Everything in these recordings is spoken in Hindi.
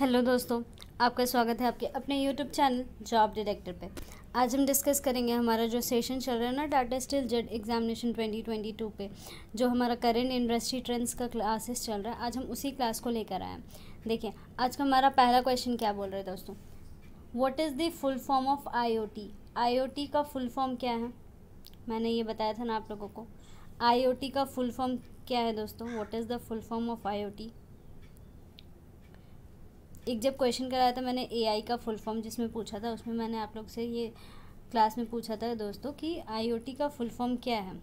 हेलो दोस्तों, आपका स्वागत है आपके अपने यूट्यूब चैनल जॉब डायरेक्टर पे। आज हम डिस्कस करेंगे हमारा जो सेशन चल रहा है ना टाटा स्टील जेड एग्जामिनेशन 2022 पे, जो हमारा करेंट इंडस्ट्री ट्रेंड्स का क्लासेस चल रहा है। आज हम उसी क्लास को लेकर आए हैं। देखिए, आज का हमारा पहला क्वेश्चन क्या बोल रहे हैं दोस्तों? What is the full form of I I का फुल फॉर्म क्या है? मैंने ये बताया था ना आप लोगों को। आईओटी का फुल फॉर्म क्या है दोस्तों? What is the full form of IoT एक जब क्वेश्चन कराया था मैंने एआई का फुल फॉर्म जिसमें पूछा था, उसमें मैंने आप लोग से ये क्लास में पूछा था दोस्तों कि आईओटी का फुल फॉर्म क्या है?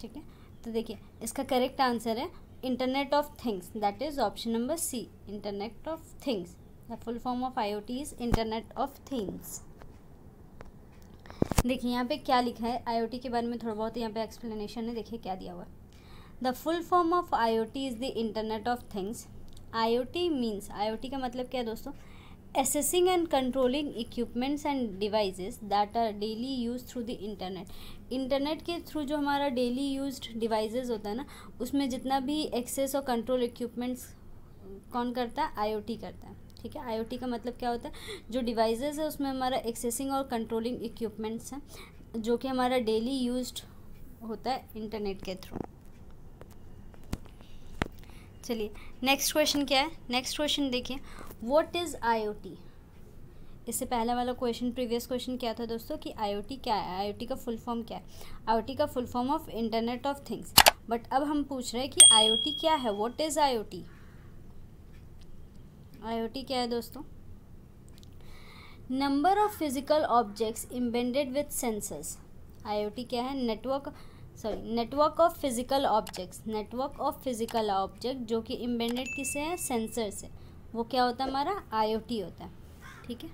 ठीक है? तो देखिए, इसका करेक्ट आंसर है internet of things that is option number C internet of things the full form of IoT is internet of things देखिए, यहाँ पे क्या लिखा है? आईओटी के बारे में थोड़ा बहुत यहाँ पे एक्सप्लेनेशन है, देखिए क्या दिया हुआ है। The full form of IoT is the internet of things IoT means IoT का मतलब क्या है दोस्तों? Assessing and controlling equipments and devices that are daily use through the internet internet के थ्रू जो हमारा डेली यूज़ डिवाइसेस होता है ना, उसमें जितना भी एक्सेस और कंट्रोल इक्विपमेंट्स कौन करता है? आईओटी करता है। ठीक है? आईओटी का मतलब क्या होता है? जो डिवाइसेस है, उसमें हमारा एक्सेसिंग और कंट्रोलिंग इक्विपमेंट्स हैं, जो कि हमारा डेली यूज़ होता है इंटरनेट के थ्रू चलिए नेक्स्ट क्वेश्चन क्या है? नेक्स्ट क्वेश्चन देखिए व्हाट इज़ आईओटी इससे पहला वाला क्वेश्चन प्रीवियस क्वेश्चन क्या था दोस्तों कि आईओटी क्या है? आईओटी का फुल फॉर्म क्या है? आईओटी का full form of internet of things but अब हम पूछ रहे हैं कि आईओटी क्या है? व्हाट इज़ आईओटी आईओटी क्या है दोस्तों? Number of physical objects embedded with sensors IoT क्या है? Network sorry network of physical objects network of physical object जो कि इम्बेंडेड किसे है? सेंसर से वो क्या होता है हमारा? आईओटी होता है। ठीक है?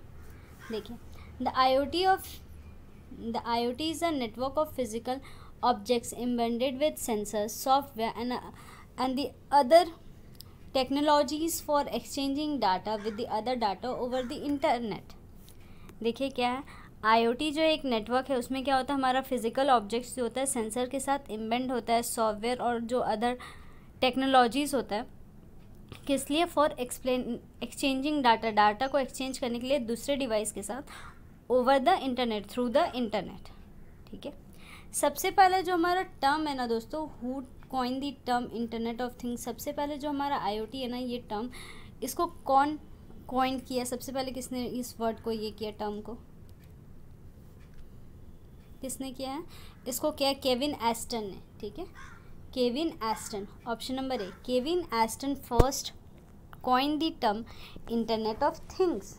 देखिए the IoT of the IoT is a network of physical objects embedded with sensor software and and the other technologies for exchanging data with the other data over the internet देखिए क्या है? आईओटी जो एक नेटवर्क है, उसमें क्या होता है, हमारा फ़िज़िकल ऑब्जेक्ट्स जो होता है सेंसर के साथ इम्बेंड होता है सॉफ्टवेयर और जो अदर टेक्नोलॉजीज़ होता है, किस लिए? For explain exchanging data data को एक्सचेंज करने के लिए दूसरे डिवाइस के साथ over the internet through the internet ठीक है? सबसे पहले जो हमारा टर्म है ना दोस्तों who coin the term internet of things सबसे पहले जो हमारा आईओटी है ना, ये टर्म इसको कौन कॉइन किया? सबसे पहले किसने इस वर्ड को, ये किया टर्म को? किसने किया है? इसको क्या केविन एस्टन ने, ठीक है? Kevin Ashton, option number A, Kevin Ashton first coin the term internet of things.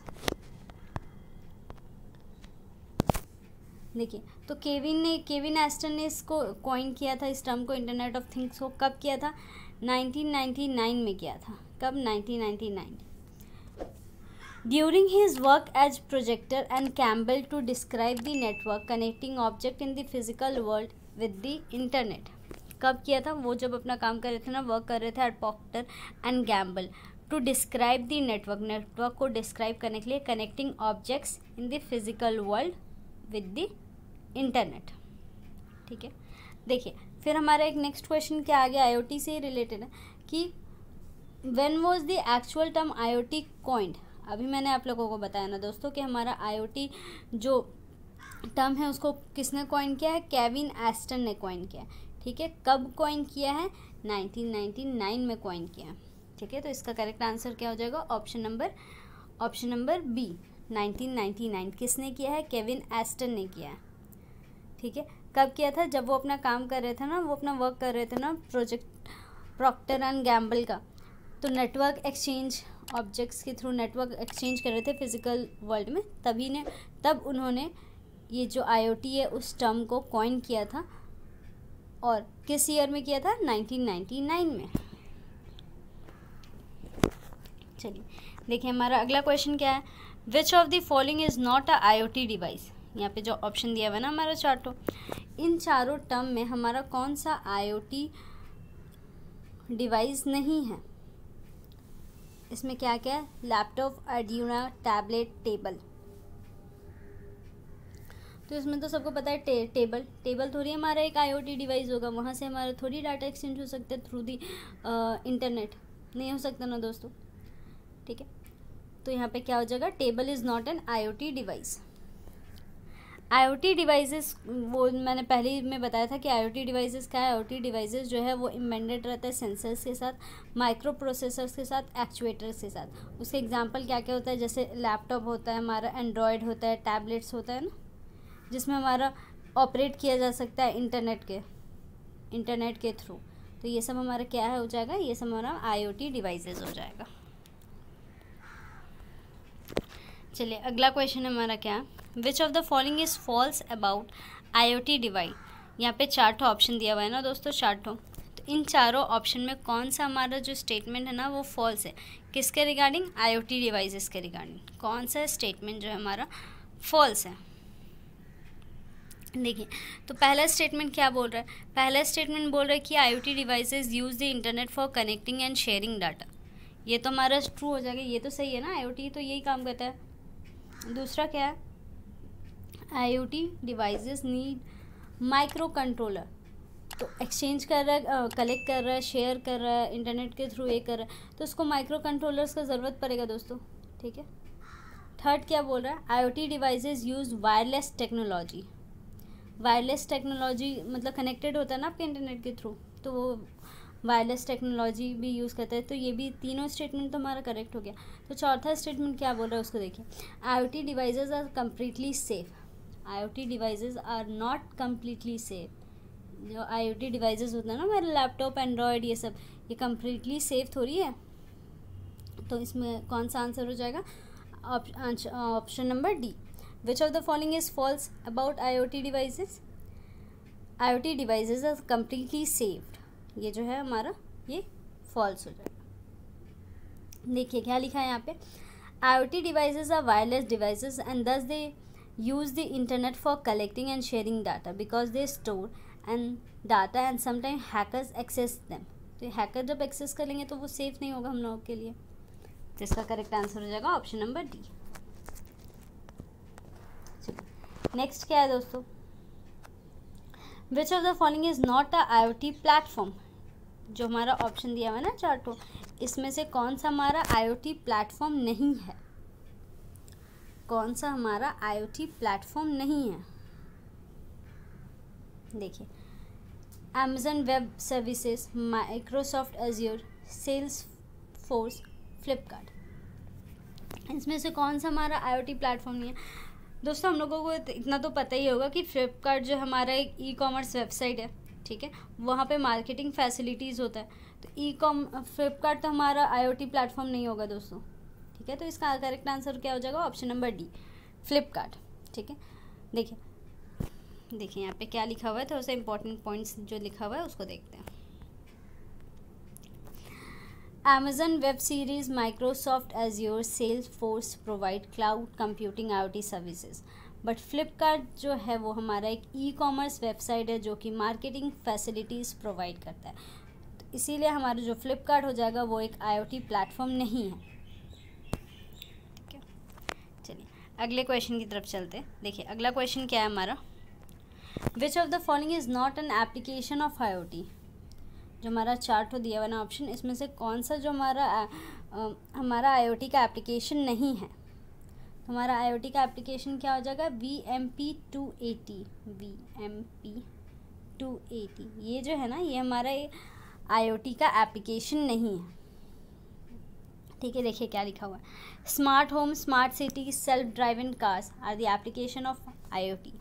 देखिए तो केविन ने, केविन एस्टन ने इसको कॉइन किया था, इस टर्म को इंटरनेट ऑफ़ थिंग्स को कब किया था? 1999 में किया था। कब? 1999 During his work as projector and Campbell to describe the network connecting object in the physical world with the internet. कब किया था? वो जब अपना काम कर रहे थे ना वर्क कर रहे थे at Procter and Gamble to describe the network network को डिस्क्राइब करने के लिए connecting objects in the physical world with the internet ठीक है? देखिए, फिर हमारा एक नेक्स्ट क्वेश्चन क्या आ गया आईओटी से ही रिलेटेड है कि when was the actual term IoT coined अभी मैंने आप लोगों को बताया ना दोस्तों कि हमारा आईओटी जो टर्म है उसको किसने कॉइन किया है? केविन एस्टन ने कॉइन किया ठीक है? कब कॉइन किया है? 1999 में कॉइन किया ठीक है? तो इसका करेक्ट आंसर क्या हो जाएगा? Option number option number B 1999 किसने किया है? केविन एस्टन ने किया है। ठीक है? कब किया था? जब वो अपना काम कर रहे थे ना, वो अपना वर्क कर रहे थे ना प्रोजेक्ट प्रॉक्टर एंड गैम्बल का। तो नेटवर्क एक्सचेंज ऑब्जेक्ट्स के थ्रू नेटवर्क एक्सचेंज कर रहे थे फ़िज़िकल वर्ल्ड में, तभी ने, तब उन्होंने ये जो आईओटी है उस टर्म को कॉइन किया था और किस ईयर में किया था? 1999 में। चलिए, देखिए हमारा अगला क्वेश्चन क्या है? Which of the following is not a IoT device यहाँ पे जो ऑप्शन दिया हुआ है ना हमारा चार्टो इन चारों टर्म में हमारा कौन सा आईओटी डिवाइस नहीं है? इसमें क्या क्या है? लैपटॉप अड्यूना टैबलेट टेबल तो इसमें तो सबको पता है टे, टेबल टेबल थोड़ी हमारा एक आईओटी डिवाइस होगा वहाँ से हमारा थोड़ी डाटा एक्सचेंज हो सकता है थ्रू दी इंटरनेट नहीं हो सकता ना दोस्तों? ठीक है? तो यहाँ पे क्या हो जाएगा? Table is not an IoT device IoT devices वो मैंने पहले ही में बताया था कि आईओटी डिवाइसेस क्या है? आईओटी डिवाइसेस जो है वो इम्बेंडेड रहता है सेंसर्स के साथ माइक्रो प्रोसेसर्स के साथ एक्चुएटर्स के साथ। उसके एग्जांपल क्या क्या होता है? जैसे लैपटॉप होता है, हमारा एंड्रॉयड होता है टैबलेट्स होता है ना? जिसमें हमारा ऑपरेट किया जा सकता है इंटरनेट के इंटरनेट के थ्रू तो ये सब हमारा क्या है हो जाएगा? ये सब हमारा आईओटी डिवाइसेस हो जाएगा। चलिए, अगला क्वेश्चन हमारा क्या which of the following is false about IoT device यहाँ पे चार ठो ऑप्शन दिया हुआ है ना दोस्तों, चार ठो। तो इन चारों ऑप्शन में कौन सा हमारा जो स्टेटमेंट है ना, वो फॉल्स है? किसके रिगार्डिंग आईओटी डिवाइसेस के रिगार्डिंग कौन सा स्टेटमेंट जो है हमारा फॉल्स है? देखिए तो पहला स्टेटमेंट क्या बोल रहा है? पहला स्टेटमेंट बोल रहा है कि I IoT devices use the internet for connecting and sharing data ये तो हमारा ट्रू हो जाएगा। ये तो सही है ना आईओटी तो यही काम करता है। दूसरा क्या है? IoT devices need microcontroller तो एक्सचेंज कर रहा है कलेक्ट कर रहा है शेयर कर रहा है इंटरनेट के थ्रू ये कर रहा है तो उसको माइक्रो कंट्रोलर्स का ज़रूरत पड़ेगा दोस्तों, ठीक है? थर्ड क्या बोल रहा है? IoT devices use wireless technology. Wireless technology मतलब कनेक्टेड होता है ना आपके इंटरनेट के थ्रू तो वो वायरलेस टेक्नोलॉजी भी यूज़ करता है तो ये भी तीनों स्टेटमेंट तो हमारा करेक्ट हो गया। तो चौथा स्टेटमेंट क्या बोल रहा है उसको देखिए। I O T devices are completely safe. T devices are not completely safe जो आई ओ टी डिवाइजेज होते हैं ना हमारे लैपटॉप एंड्रॉयड ये सब, ये कम्प्लीटली सेफ़ थोड़ी है। तो इसमें कौन सा आंसर हो जाएगा? Option number D which of the following is false about I O T devices I O T devices are completely safe ये जो है हमारा, ये फॉल्स हो जाएगा। देखिए, क्या लिखा है यहाँ पे? I O T devices are wireless devices and thus they use the internet for collecting and sharing data because they store and data and sometime hackers access them तो हैकर जब एक्सेस कर लेंगे तो वो सेफ़ नहीं होगा हम लोगों के लिए। तो इसका करेक्ट आंसर हो जाएगा ऑप्शन नंबर डी नेक्स्ट क्या है दोस्तों? Which of the following is not a I O T platform जो हमारा ऑप्शन दिया हुआ है ना चार्टो इसमें से कौन सा हमारा आईओटी प्लेटफॉर्म नहीं है? कौन सा हमारा आईओटी प्लेटफॉर्म नहीं है? देखिए Amazon web services Microsoft Azure Salesforce Flipkart इसमें से कौन सा हमारा आईओटी प्लेटफॉर्म नहीं है? दोस्तों, हम लोगों को इतना तो पता ही होगा कि फ्लिपकार्ट जो हमारा एक ई कॉमर्स वेबसाइट है, ठीक है? वहाँ पे मार्केटिंग फैसिलिटीज़ होता है। तो ई कॉम फ्लिपकार्ट तो हमारा आईओटी प्लेटफॉर्म नहीं होगा, दोस्तों। ठीक है? तो इसका करेक्ट आंसर क्या हो जाएगा? ऑप्शन नंबर डी फ्लिपकार्ट ठीक है? देखिए देखिए यहाँ पे क्या लिखा हुआ है? थोड़ा सा इंपॉर्टेंट पॉइंट्स जो लिखा हुआ है उसको देखते हैं। Amazon Web Series, Microsoft Azure, Salesforce provide cloud computing IoT services. But Flipkart जो है वो हमारा एक ई कॉमर्स वेबसाइट है जो कि मार्केटिंग फैसिलिटीज़ प्रोवाइड करता है। तो इसीलिए हमारा जो फ्लिपकार्ट हो जाएगा वो एक आईओटी प्लेटफॉर्म नहीं है चलिए अगले क्वेश्चन की तरफ़ चलते देखिए अगला क्वेश्चन क्या है हमारा? Which of the following is not an application of IoT जो हमारा चार्ट हो दिया हुआ ना ऑप्शन इसमें से कौन सा जो हमारा आ, आ, हमारा आईओटी का एप्लीकेशन नहीं है? तो हमारा आईओटी का एप्लीकेशन क्या हो जाएगा? V M P two eighty V M P two eighty ये जो है ना ये हमारा आईओटी का एप्लीकेशन नहीं है। ठीक है, देखिए क्या लिखा हुआ है। Smart home smart city self driving cars are the application of IoT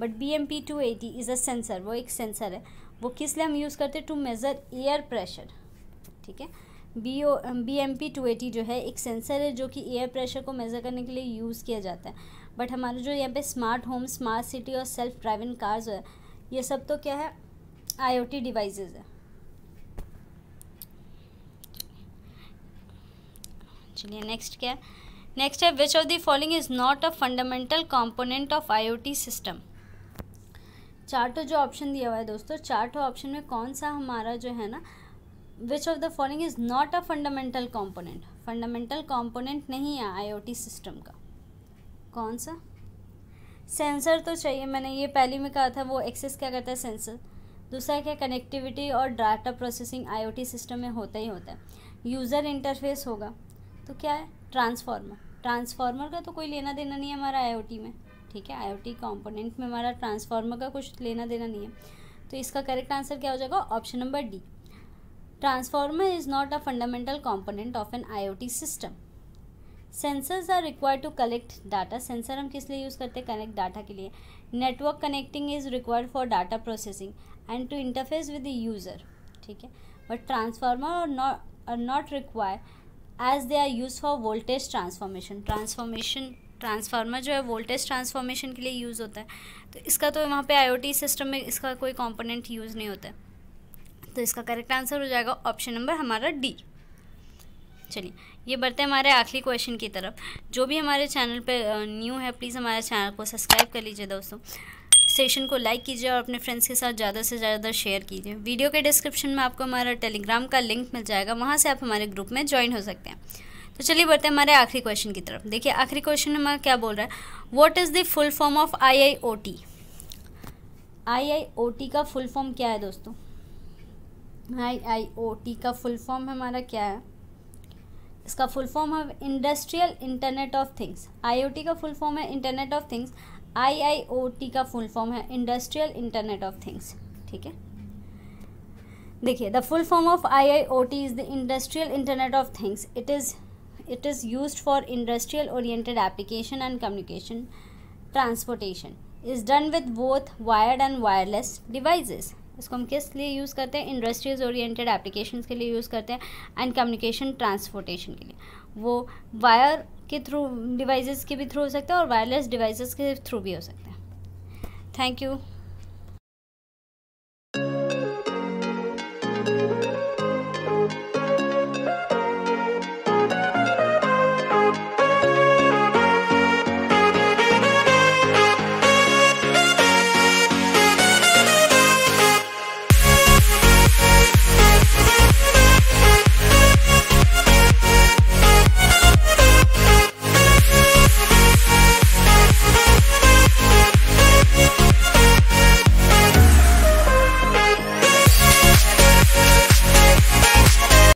but B M P two eighty is a sensor वो एक सेंसर है। वो किस लिए हम यूज़ करते हैं? टू मेज़र एयर प्रेशर ठीक है? B O B M P two eighty जो है, एक सेंसर है जो कि एयर प्रेशर को मेज़र करने के लिए यूज़ किया जाता है। बट हमारे जो यहाँ पे स्मार्ट होम स्मार्ट सिटी और सेल्फ ड्राइविंग कार्स है, ये सब तो क्या है? आई ओ टी डिवाइसेज है। चलिए नेक्स्ट क्या है? नेक्स्ट है which of the following is not a fundamental component of I O T system चार्टो जो ऑप्शन दिया हुआ है दोस्तों चार्टो ऑप्शन में कौन सा हमारा जो है ना which of the following is not a fundamental component fundamental component नहीं है आईओटी सिस्टम का। कौन सा? सेंसर तो चाहिए, मैंने ये पहले में कहा था, वो एक्सेस क्या करता है? सेंसर दूसरा क्या कनेक्टिविटी और डाटा प्रोसेसिंग आईओटी सिस्टम में होता ही होता है। यूज़र इंटरफेस होगा। तो क्या है? ट्रांसफार्मर ट्रांसफार्मर का तो कोई लेना देना नहीं है हमारा आईओटी में, ठीक है? आईओटी कंपोनेंट में हमारा ट्रांसफार्मर का कुछ लेना देना नहीं है। तो इसका करेक्ट आंसर क्या हो जाएगा? Option number D transformer is not a fundamental component of an I system sensors are required to collect data sensor हम किस लिए यूज़ करते हैं? कनेक्ट डाटा के लिए. Network connecting is required for data processing and to interface with the user ठीक है? बट ट्रांसफार्मर और not are not require as they are use for voltage transformation transformation transformer जो है वोल्टेज ट्रांसफॉर्मेशन के लिए यूज़ होता है। तो इसका तो वहाँ पे आईओटी सिस्टम में इसका कोई कंपोनेंट यूज़ नहीं होता है। तो इसका करेक्ट आंसर हो जाएगा ऑप्शन नंबर हमारा डी चलिए, ये बढ़ते हैं हमारे आखिरी क्वेश्चन की तरफ़। जो भी हमारे चैनल पे न्यू है प्लीज़ हमारे चैनल को सब्सक्राइब कर लीजिए दोस्तों। सेशन को लाइक कीजिए और अपने फ्रेंड्स के साथ ज़्यादा से ज़्यादा शेयर कीजिए। वीडियो के डिस्क्रिप्शन में आपको हमारा टेलीग्राम का लिंक मिल जाएगा। वहाँ से आप हमारे ग्रुप में ज्वाइन हो सकते हैं। तो चलिए बढ़ते हैं हमारे आखिरी क्वेश्चन की तरफ़। देखिए, आखिरी क्वेश्चन हमारा क्या बोल रहा है? What is the full form of I I O T I I O T का फुल फॉर्म क्या है दोस्तों? आई आई ओ टी का फुल फॉर्म हमारा क्या है? इसका फुल फॉर्म है industrial internet of things IoT का फुल फॉर्म है इंटरनेट ऑफ़ थिंग्स आईआईओटी का फुल फॉर्म है इंडस्ट्रियल इंटरनेट ऑफ़ थिंग्स ठीक है? देखिए the full form of IIoT is the industrial internet of things it is it is use for industrial oriented application and communication transportation is done with both wired and wireless devices इसको हम किस लिए यूज़ करते हैं? इंडस्ट्रीज़ ओरिएंटेड एप्लीकेशंस के लिए यूज़ करते हैं एंड कम्युनिकेशन ट्रांसपोर्टेशन के लिए। वो वायर के थ्रू डिवाइसेस के भी थ्रू हो सकता है और वायरलेस डिवाइसेस के थ्रू भी हो सकता है। Thank you